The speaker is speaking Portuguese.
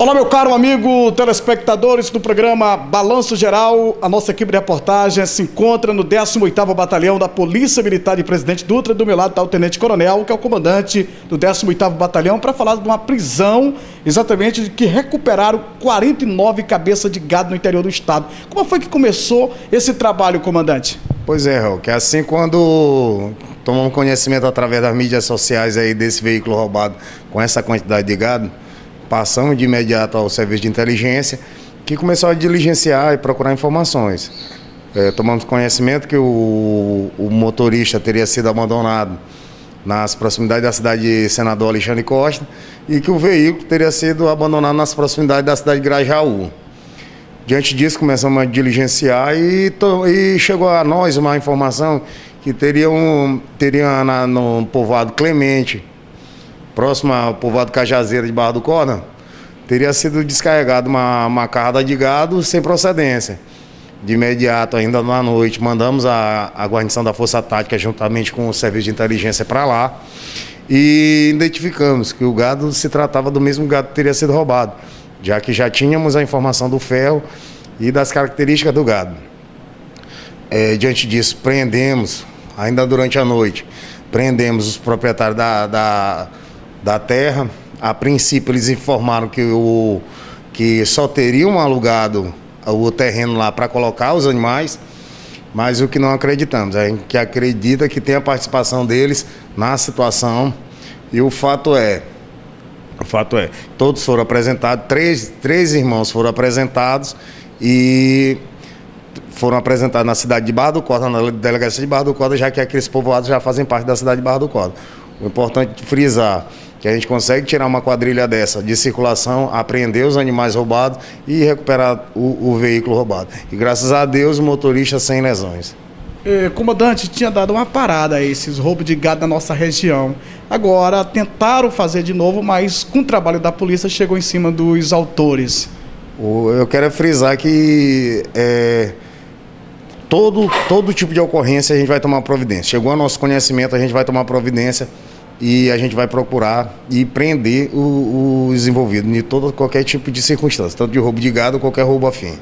Olá, meu caro amigo telespectadores do programa Balanço Geral. A nossa equipe de reportagem se encontra no 18º Batalhão da Polícia Militar de Presidente Dutra. Do meu lado está o Tenente Coronel, que é o comandante do 18º Batalhão, para falar de uma prisão, exatamente, de que recuperaram 49 cabeças de gado no interior do estado. Como foi que começou esse trabalho, comandante? Pois é, que assim quando tomamos conhecimento através das mídias sociais aí desse veículo roubado com essa quantidade de gado, passamos de imediato ao serviço de inteligência, que começou a diligenciar e procurar informações. É, tomamos conhecimento que o, o, motorista teria sido abandonado nas proximidades da cidade de Senador Alexandre Costa e que o veículo teria sido abandonado nas proximidades da cidade de Grajaú. Diante disso, começamos a diligenciar e, e chegou a nós uma informação que teria, um, teria na, no povoado Clemente, próximo ao povoado Cajazeira de Barra do Corna, teria sido descarregada uma, uma carrada de gado sem procedência. De imediato, ainda na noite, mandamos a, a guarnição da Força Tática juntamente com o serviço de inteligência para lá e identificamos que o gado se tratava do mesmo gado que teria sido roubado, já que já tínhamos a informação do ferro e das características do gado. É, diante disso, prendemos, ainda durante a noite, prendemos os proprietários da, da da terra. A princípio eles informaram que, o, que só teriam alugado o terreno lá para colocar os animais, mas o que não acreditamos, a gente acredita que tem a participação deles na situação e o fato é, o fato é, todos foram apresentados, três, três irmãos foram apresentados e foram apresentados na cidade de Barra do Corda, na delegacia de Barra do Corda, já que aqueles povoados já fazem parte da cidade de Barra do Corda. O importante é frisar que a gente consegue tirar uma quadrilha dessa de circulação, apreender os animais roubados e recuperar o, o veículo roubado. E graças a Deus motorista sem lesões. Eh, comandante, tinha dado uma parada a esses roubos de gado na nossa região. Agora tentaram fazer de novo, mas com o trabalho da polícia chegou em cima dos autores. Eu quero frisar que é, todo, todo tipo de ocorrência a gente vai tomar providência. Chegou ao nosso conhecimento, a gente vai tomar providência e a gente vai procurar e prender os envolvidos em todo qualquer tipo de circunstância, tanto de roubo de gado qualquer roubo afim.